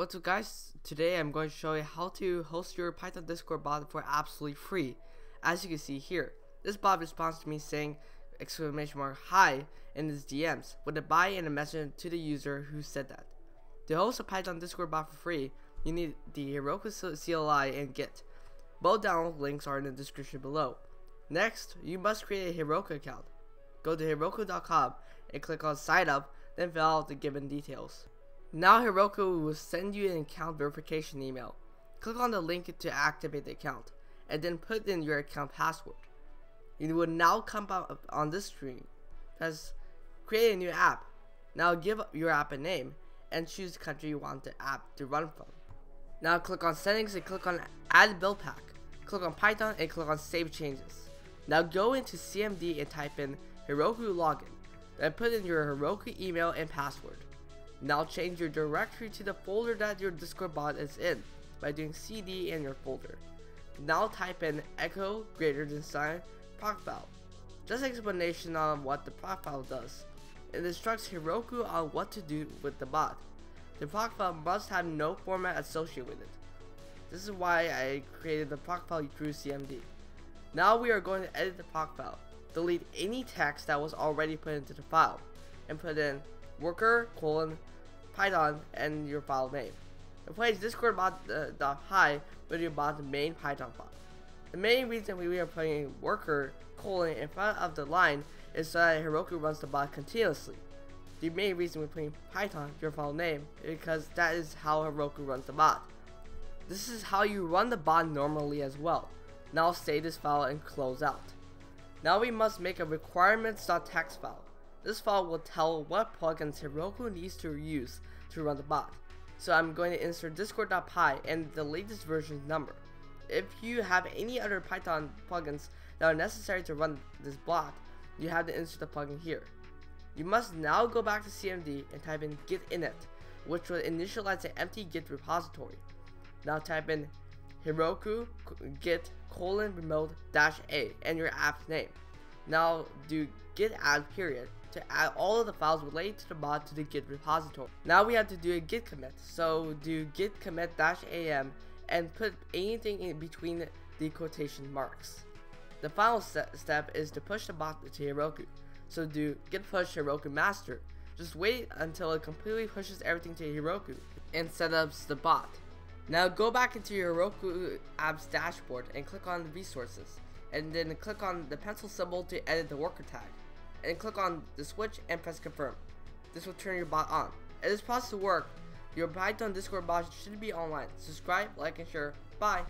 What's up guys, today I'm going to show you how to host your Python Discord bot for absolutely free. As you can see here, this bot responds to me saying exclamation mark hi in his DMs with a buy and a message to the user who said that. To host a Python Discord bot for free, you need the Heroku CLI and Git. Both download links are in the description below. Next, you must create a Heroku account. Go to heroku.com and click on sign up, then fill out the given details. Now Heroku will send you an account verification email. Click on the link to activate the account, and then put in your account password. You will now come up on this screen. Press create a new app. Now give your app a name, and choose the country you want the app to run from. Now click on settings and click on add build pack. Click on Python and click on save changes. Now go into CMD and type in Heroku login. Then put in your Heroku email and password. Now change your directory to the folder that your Discord bot is in by doing cd in your folder. Now type in echo greater than sign procfile. Just explanation on what the procfile does. It instructs Heroku on what to do with the bot. The procfile must have no format associated with it. This is why I created the procfile through CMD. Now we are going to edit the procfile. Delete any text that was already put into the file and put in worker colon Python and your file name. Replace Discord bot uh, the hi with your bot's main Python file. The main reason we are putting worker colon in front of the line is so that Heroku runs the bot continuously. The main reason we're putting Python your file name is because that is how Heroku runs the bot. This is how you run the bot normally as well. Now save this file and close out. Now we must make a requirements.txt file. This file will tell what plugins Heroku needs to use to run the bot. So I'm going to insert discord.py and the latest version number. If you have any other Python plugins that are necessary to run this bot, you have to insert the plugin here. You must now go back to CMD and type in git init, which will initialize an empty git repository. Now type in Heroku git colon remote dash a and your app's name. Now do git add period to add all of the files related to the mod to the git repository. Now we have to do a git commit. So do git commit dash am and put anything in between the quotation marks. The final step is to push the bot to Heroku. So do git push Heroku master. Just wait until it completely pushes everything to Heroku and setups the bot. Now go back into your Heroku apps dashboard and click on the resources and then click on the pencil symbol to edit the worker tag and click on the switch and press confirm. This will turn your bot on. As this process work, your Python Discord bot should be online. Subscribe, like, and share. Bye!